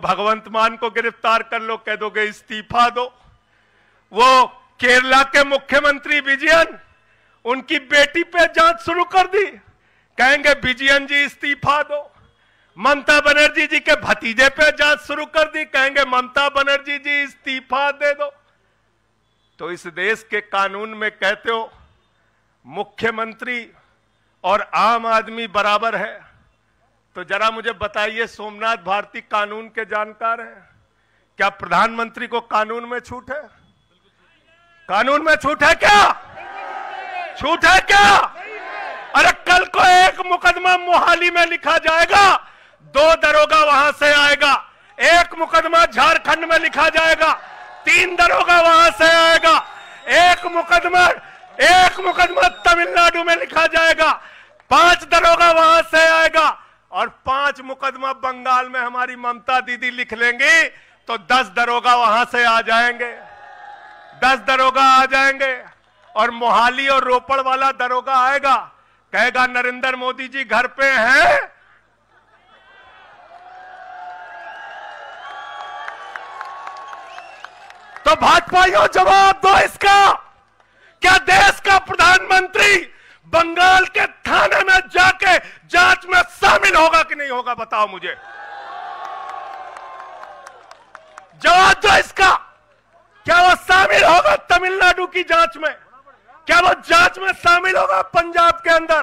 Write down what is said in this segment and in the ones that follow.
भगवंत मान को गिरफ़्तार कर लो, कह दोगे इस्तीफा दो। वो केरला के मुख्यमंत्री विजयन, उनकी बेटी पे जाँच शुरू कर दी। कहेंगे, विजयन जी इस्तीफा दो। ममता बनर्जी जी के भतीजे पे जाँच शुरू कर दी। कहेंगे, ममता बनर्जी जी इस्तीफा दे दो। तो इस देश के कानून में कहते हो, मुख्यमंत्री और आम आदमी बराबर है। तो जरा मुझे बताइए, सोमनाथ भारती कानून के जानकार हैं? क्या प्रधानमंत्री को कानून में छूट है? कानून में छूट है क्या? छूट है क्या? अरे कल को एक मुकदमा मोहाली में लिखा जाएगा, दो दरोगा वहाँ से आएगा, एक मुकदमा झारखंड में लिखा जाएगा, तीन दरोगा वहाँ से आएगा, एक मुकदमा एक मुकदमा तमिलनाडु में लिखा जाएगा, पाँच दरोगा वहाँ से आएगा और पाँच मुकदमा बंगाल में हमारी ममता दीदी लिख लेंगी तो दस दरोगा वहाँ से आ जाएँगे। दस दरोगा आ जाएँगे और मोहाली और रोपड़ वाला दरोगा आएगा। कहेगा, नरेंद्र मोदी जी घर पे हैं। तो भाजपाइयों जवाब दो इसका। क्या देश का प्रधानमंत्री बंगाल के थाने में जाके जाँच में शामिल होगा कि नहीं होगा, बताओ मुझे। जवाब दो इसका। क्या वो शामिल होगा तमिलनाडु की जाँच में? क्या वो जाँच में शामिल होगा पंजाब के अंदर?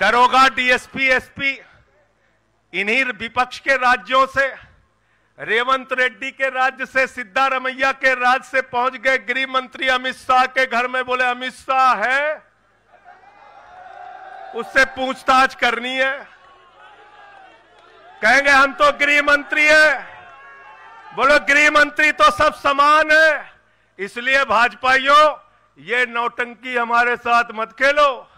दरोगा, डीएसपी, एसपी, इन्हीं विपक्ष के राज्यों से। रेवंत रेड्डी के राज्य से सिद्धारमैया के राज्य से पहुँच गए गृह मंत्री अमित शाह के घर में बोले, अमित शाह है? उससे पूछताछ करनी है। कहेंगे, हम तो गृह मंत्री है। बोलो, गृह मंत्री तो सब समान है। इसलिए भाजपाइयों, ये नौटंकी हमारे साथ मत खेलो।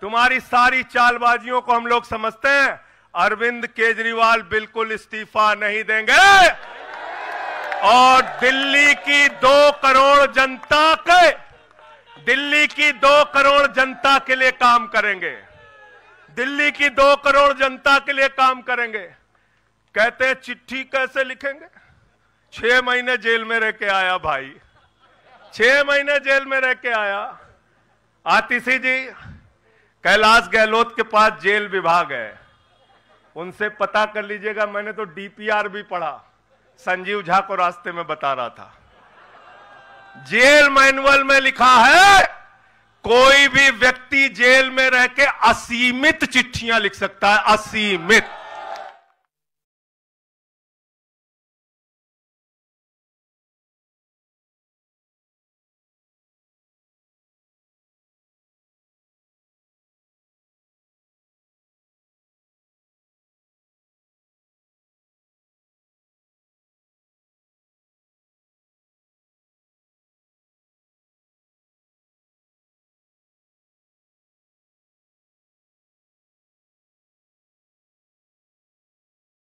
तुम्हारी सारी चालबाजियों को हम लोग समझते हैं। अरविंद केजरीवाल बिल्कुल इस्तीफा नहीं देंगे। और दिल्ली की दो करोड़ जनता के, दिल्ली की दो करोड़ जनता के लिए काम करेंगे। दिल्ली की दो करोड़ जनता के लिए काम करेंगे। कहते हैं, चिट्ठी कैसे लिखेंगे? छह महीने जेल में रह के आया भाई। छह महीने जेल में रह के आया। आतिशी जी, कैलाश गहलोत के पास जेल विभाग है। उनसे पता कर लीजिएगा, मैंने तो डीपीआर भी पढ़ा। संजीव झा को रास्ते में बता रहा था। जेल मैनुअल में लिखा है, कोई भी व्यक्ति जेल में रह के असीमित चिट्ठियाँ लिख सकता है, असीमित।